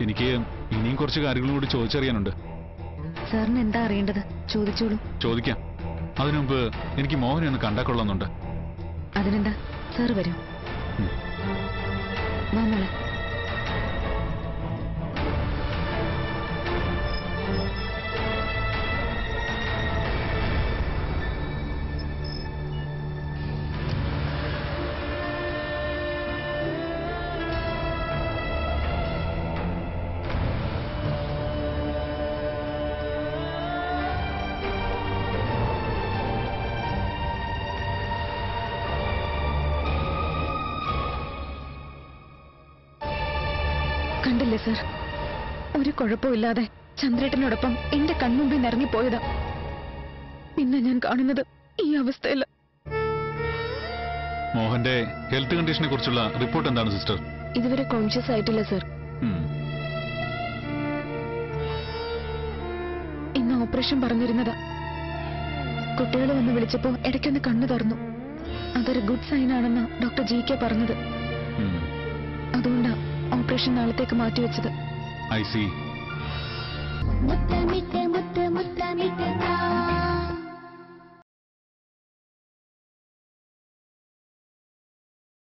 എനിക്ക് ഇനിയും കുറച്ച് കാര്യങ്ങളും കൂടി ചോദിച്ചറിയാനുണ്ട്. സാറിന് എന്താ അറിയേണ്ടത്? ചോദിച്ചോളൂ. ചോദിക്കാം. അതിനുമുമ്പ് എനിക്ക് മോഹനെ ഒന്ന് കണ്ടാക്കൊള്ളുന്നുണ്ട്. അതിനെന്താ? സാർ വരൂ. കണ്ടില്ലേ സർ? ഒരു കുഴപ്പമില്ലാതെ ചന്ദ്രേട്ടനോടൊപ്പം എന്റെ കൺമുമ്പിൽ നിറങ്ങിപ്പോയതാ പിന്നെ ഞാൻ കാണുന്നത് ഈ അവസ്ഥയിൽ മോഹന്റെ ഹെൽത്ത് കണ്ടീഷനെ കുറിച്ചുള്ള റിപ്പോർട്ട് എന്താണ് സിസ്റ്റർ? ഇതുവരെ കോൺഷ്യസ് ആയിട്ടില്ല സർ. ഇന്ന് ഓപ്പറേഷൻ പറഞ്ഞിരുന്നതാ. കുട്ടികൾ വന്ന് വിളിച്ചപ്പോ ഇടയ്ക്കൊന്ന് കണ്ണു തുറന്നു. അതൊരു ഗുഡ് സൈൻ ആണെന്ന് ഡോക്ടർ ജി കെ പറഞ്ഞത്. അതുകൊണ്ടാ ഓപ്പറേഷൻ നാളത്തേക്ക് മാറ്റിവെച്ചത്. I C